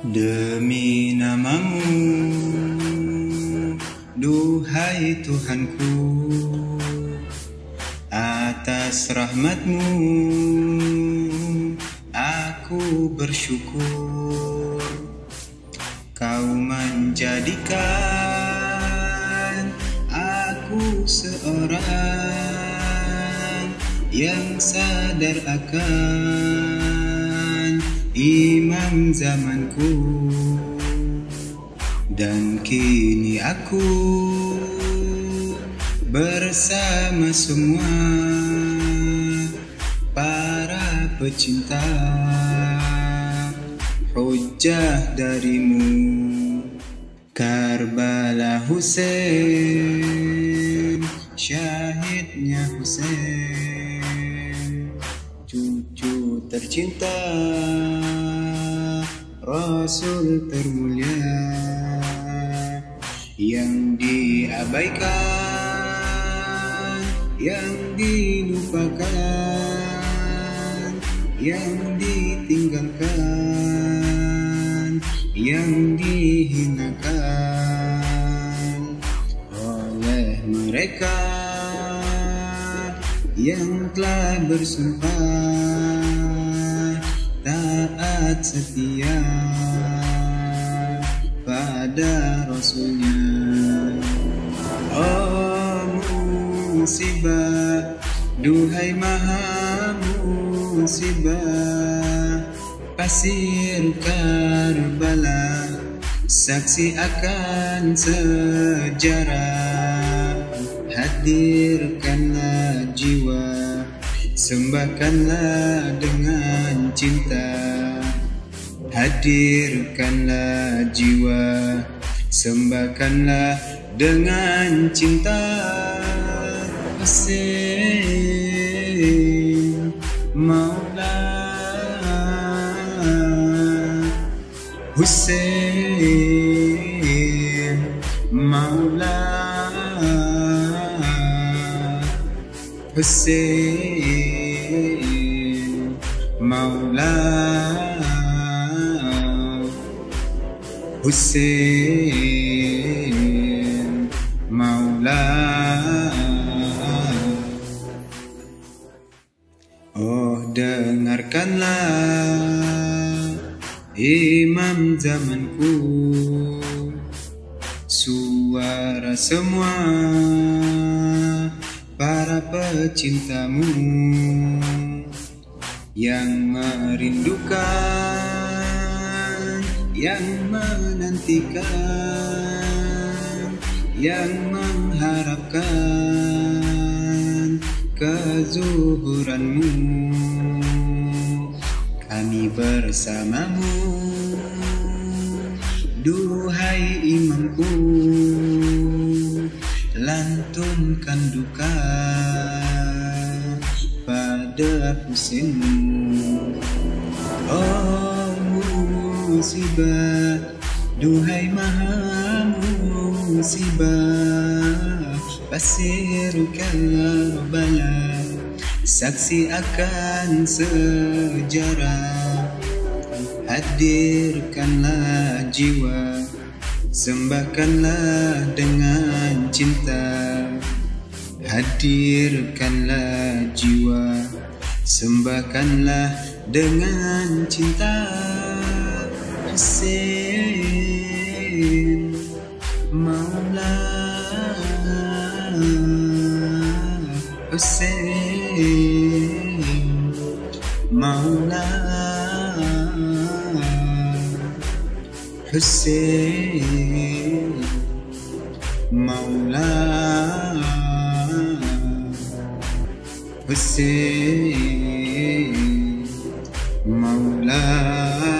Demi namamu Duhai Tuhanku. Atas rahmatmu Aku bersyukur. Kau menjadikan Aku seorang Yang sadar akan imam zamanku dan kini aku bersama semua para pecinta hujah darimu Karbala Hussein syahidnya Hussein tercinta Rasul termulia yang diabaikan, yang dilupakan, yang ditinggalkan, yang dihinakan oleh mereka yang telah bersumpah taat setia pada Rasulnya. Oh musibah Duhai maha musibah Pasir Karbala Saksi akan sejarah. Hadirkanlah jiwa Sembahkanlah dengan cinta Hadirkanlah jiwa Sembahkanlah dengan cinta. Hussein Maula Hussein Maula Hussein Maula Hussein Maula. Oh dengarkanlah Imam zamanku. Suara semua para pecintamu yang merindukan, yang menantikan, yang mengharapkan kezuhuranmu. Kami bersamamu, duhai imamku lantunkan duka pada Husainmu musibah Duhai maha musibah Pasir Karbala Saksi akan sejarah. Hadirkanlah jiwa Sembahkanlah dengan cinta. Hadirkanlah jiwa Sembahkanlah dengan cinta sin Maula Hussein Maula Hussein Maula Hussein Maula